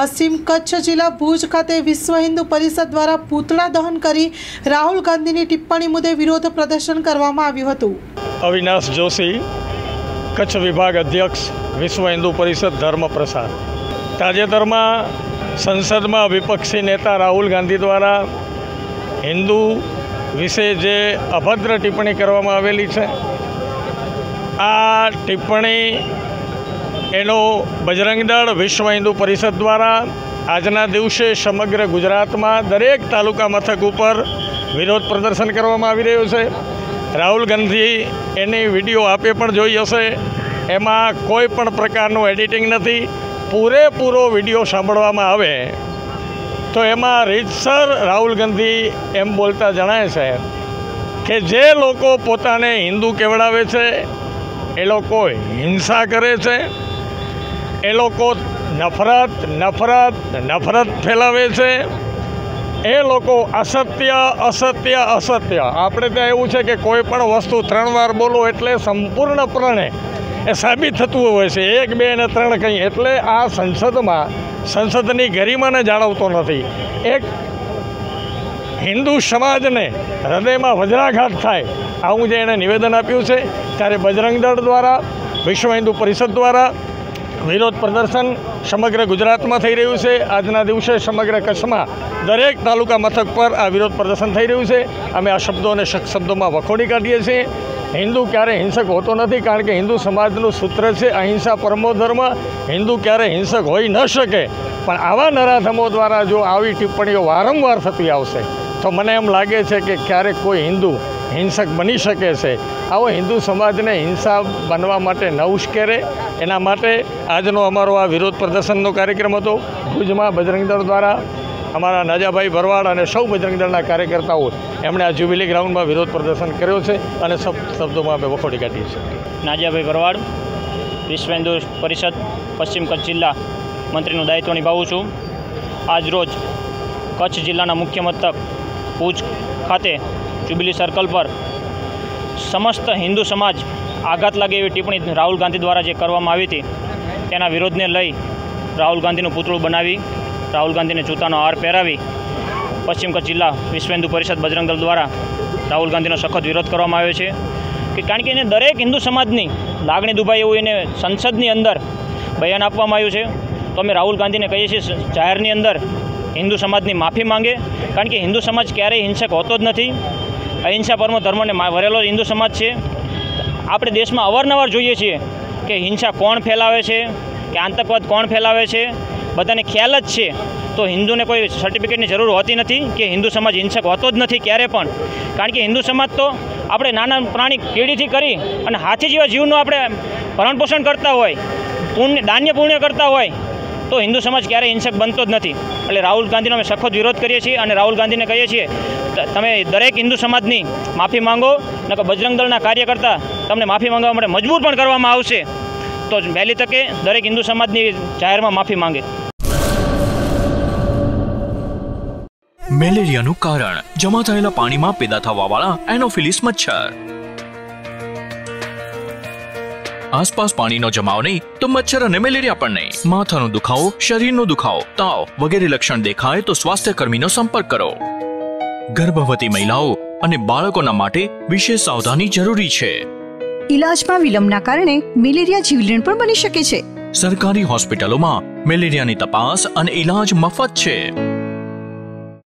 પશ્ચિમ કચ્છ જિલ્લા ભુજ ખાતે વિશ્વ હિન્દુ પરિષદ દ્વારા પૂતળા દહન કરી રાહુલ ગાંધીની ટિપ્પણી મુદ્દે વિરોધ પ્રદર્શન કરવામાં આવ્યું હતું. અવિનાશ જોશી, કચ્છ વિભાગ અધ્યક્ષ, વિશ્વ હિન્દુ પરિષદ ધર્મ પ્રસાર તાજેતરમાં સંસદમાં વિપક્ષી નેતા રાહુલ ગાંધી દ્વારા હિન્દુ વિશે જે અભદ્ર ટિપ્પણી કરવામાં આવેલી છે, આ ટિપ્પણી એનો બજરંગદળ વિશ્વ હિન્દુ પરિષદ દ્વારા આજના દિવસે સમગ્ર ગુજરાતમાં દરેક તાલુકા મથક ઉપર વિરોધ પ્રદર્શન કરવામાં આવી રહ્યું છે. રાહુલ ગાંધી એની વીડિયો આપે પણ જોઈ હશે. એમાં કોઈ પણ પ્રકારનું એડિટિંગ નથી. પૂરેપૂરો વીડિયો સાંભળવામાં આવે. તો એમાં રીતસર રાહુલ ગાંધી એમ બોલતા જણાય છે કે જે લોકો પોતાને હિન્દુ કહેવડાવે છે, એ લોકો હિંસા કરે છે. એ લોકો નફરત નફરત નફરત ફેલાવે છે. એ લોકો અસત્ય અસત્ય અસત્ય. આપણે ત્યાં એવું છે કે કોઈ પણ વસ્તુ ત્રણ વાર બોલો એટલે સંપૂર્ણપણે એ સાબિત થતું હોય છે. એક, બે અને ત્રણ કંઈ. એટલે આ સંસદમાં, સંસદની ગરિમાને જાળવતો નથી. એક, હિન્દુ સમાજને હૃદયમાં વજ્રાઘાત થાય. આવું જે એણે નિવેદન આપ્યું છે, ત્યારે બજરંગ દળ દ્વારા, વિશ્વ હિન્દુ પરિષદ દ્વારા વિરોધ પ્રદર્શન સમગ્ર ગુજરાતમાં થઈ રહ્યું છે. આજના દિવસે સમગ્ર કચ્છમાં દરેક તાલુકા મથક પર આ વિરોધ પ્રદર્શન થઈ રહ્યું છે. અમે આ શબ્દોને શબ્દોમાં વખોડી કાઢીએ છીએ. હિન્દુ ક્યારે હિંસક હોતો નથી કારણ કે હિન્દુ સમાજનું સૂત્ર છે અહિંસા પરમો ધર્મ. હિન્દુ ક્યારે હિંસક હોઈ ન શકે. પણ આવા નરાધમો દ્વારા જો આવી ટિપ્પણીઓ વારંવાર થતી આવશે, તો મને એમ લાગે છે કે ક્યારેક કોઈ હિન્દુ હિંસક બની શકે છે. આવો હિન્દુ સમાજને હિંસા બનવા માટે ન ઉશ્કેરે એના માટે આજનો અમારો આ વિરોધ પ્રદર્શનનો કાર્યક્રમ હતો. ભુજમાં બજરંગ દળ દ્વારા અમારા નાજાભાઈ ભરવાડ અને સૌ બજરંગ દળના કાર્યકર્તાઓ એમણે આ જ્યુબિલી ગ્રાઉન્ડમાં વિરોધ પ્રદર્શન કર્યો છે અને સબ, શબ્દોમાં અમે વખોડી કાઢીએ છીએ. નાજિયાભાઈ ભરવાડ, વિશ્વ હિન્દુ પરિષદ, પશ્ચિમ કચ્છ જિલ્લા મંત્રીનું દાયિત્વ નિભાવું છું. આજ રોજ કચ્છ જિલ્લાના મુખ્ય મથક ભુજ ખાતે જ્યુબિલી સર્કલ પર સમસ્ત હિન્દુ સમાજ આઘાત લાગે એવી ટિપ્પણી રાહુલ ગાંધી દ્વારા જે કરવામાં આવી હતી, તેના વિરોધને લઈ રાહુલ ગાંધીનું પૂતળું બનાવી, રાહુલ ગાંધીને જૂતાનો હાર પહેરાવી, પશ્ચિમ કચ્છ જિલ્લા વિશ્વ હિન્દુ પરિષદ બજરંગ દળ દ્વારા રાહુલ ગાંધીનો સખત વિરોધ કરવામાં આવ્યો છે. કે કારણ કે એને દરેક હિન્દુ સમાજની લાગણી દુભાઈ એવું એને સંસદની અંદર બયાન આપવામાં આવ્યું છે. તો અમે રાહુલ ગાંધીને કહીએ છીએ જાહેરની અંદર હિન્દુ સમાજની માફી માંગે. કારણ કે હિન્દુ સમાજ ક્યારેય હિંસક હોતો જ નથી. અહિંસા પરમો ધર્મને વરેલો હિન્દુ સમાજ છે. આપણે દેશમાં અવારનવાર જોઈએ છીએ કે હિંસા કોણ ફેલાવે છે, કે આતંકવાદ કોણ ફેલાવે છે? બધાને ખ્યાલ જ છે. તો હિન્દુને કોઈ સર્ટિફિકેટની જરૂર હોતી નથી કે હિન્દુ સમાજ હિંસક હોતો જ નથી ક્યારે પણ. કારણ કે હિન્દુ સમાજ તો આપણે નાના પ્રાણી કીડીથી કરી અને હાથી જેવા જીવનું આપણે ભરણપોષણ કરતા હોય, પુણ્ય દાન્ય પુણ્ય કરતા હોય તો હિન્દુ સમાજ ક્યારેય હિંસક બનતો જ નથી. એટલે રાહુલ ગાંધીનો અમે સખત વિરોધ કરીએ છીએ અને રાહુલ ગાંધીને કહીએ છીએ તમે દરેક હિન્દુ સમાજની માફી માંગો, નકર બજરંગ દળના કાર્યકર્તા તમને માફી માંગવા માટે મજબૂર પણ કરવામાં આવશે. તો વહેલી તકે દરેક હિન્દુ સમાજની જાહેરમાં માફી માંગે. મેલેરિયાનું કારણ, જમા થયેલા પાણીમાં પેદા થવાવાળા એનોફિલિસ મચ્છર. આસપાસ પાણીનો જમાવ નહીં તો મચ્છર અને મેલેરિયા પણ નહીં. માથાનો દુખાવો શરીરનો દુખાવો તાવ વગેરે લક્ષણ દેખાય તો સ્વાસ્થ્ય કર્મીનો સંપર્ક કરો. ગર્ભવતી મહિલાઓ અને બાળકોના માટે વિશેષ સાવધાની જરૂરી છે. ઇલાજમાં વિલંબના કારણે મેલેરિયા જીવલેણ પણ બની શકે છે. સરકારી હોસ્પિટલોમાં મેલેરિયાની તપાસ અને ઈલાજ મફત છે.